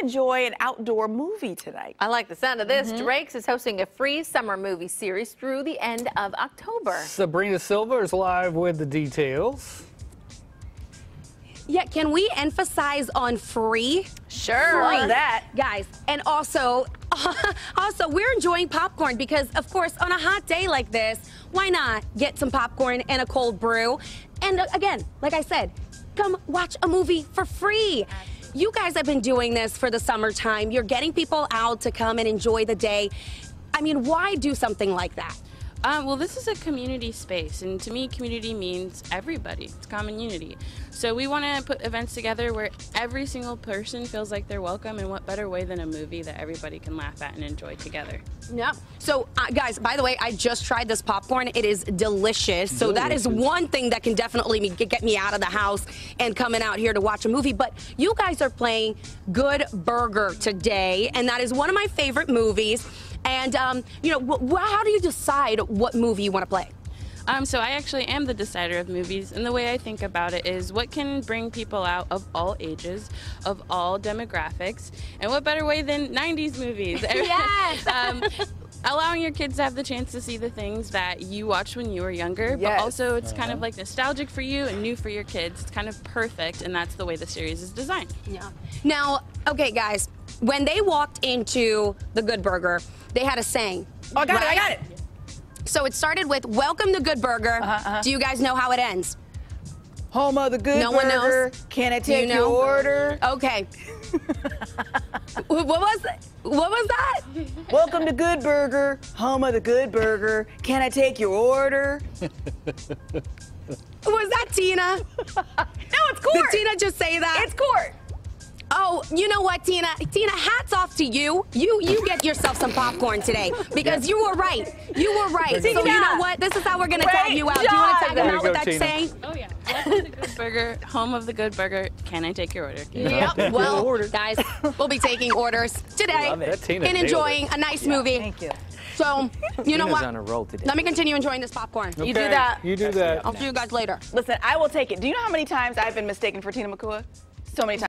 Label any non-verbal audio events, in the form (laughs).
enjoy an outdoor movie tonight. I like the sound of this. Drake's is hosting a free summer movie series through the end of October. Sabrina Silva is live with the details. Yeah, can we emphasize on free? Sure. Love that. Guys, and also, (laughs) also we're enjoying popcorn because, of course, on a hot day like this, why not get some popcorn and a cold brew? And uh, again, like I said, come watch a movie for free. You guys have been doing this for the summertime. You're getting people out to come and enjoy the day. I mean, why do something like that? Um, well, this is a community space, and to me, community means everybody. It's common unity. So we want to put events together where every single person feels like they're welcome, and what better way than a movie that everybody can laugh at and enjoy together? Yeah. So, uh, guys, by the way, I just tried this popcorn. It is delicious. So that is one thing that can definitely me- get me out of the house and coming out here to watch a movie. But you guys are playing Good Burger today, and that is one of my favorite movies. And um, you know, wh- wh- how do you decide what movie you want to play? Um, so I actually am the decider of movies, and the way I think about it is what can bring people out of all ages, of all demographics, and what better way than 90s movies? (laughs) (laughs) Yes. um, allowing your kids to have the chance to see the things that you watched when you were younger, Yes. but also it's kind of like nostalgic for you and new for your kids. It's kind of perfect, and that's the way the series is designed. Yeah. Now, okay, guys, when they walked into the Good Burger, they had a saying. Oh, I got it. I got it. So it started with "Welcome to Good Burger." Uh-huh, Do you guys know how it ends? Home of the good No one knows? Can I Do you take your order? Okay. (laughs) what was what was that? Welcome to Good Burger, home of the good burger. Can I take your order? Was that Tina? (laughs) No, it's court. Did Tina just say that? It's court. Oh, you know what, Tina? Tina, hats off to you. You you get yourself some popcorn today because you were right. You were right. So you know what? This is how we're gonna Great tag you out. Do you want to tag job. him out There with you that Tina. saying? Oh yeah, welcome to Good Burger, home of the Good Burger. Can I take your order? (laughs) Yep. Well, guys, we'll be taking orders today Love it. That Tina and enjoying a nice movie. Thank you. So, you know Tina's what? on a roll today. Let me continue enjoying this popcorn. You do that. You do that. I'll see you guys later. Listen, I will take it. Do you know how many times I've been mistaken for Tina Macuha? So many times.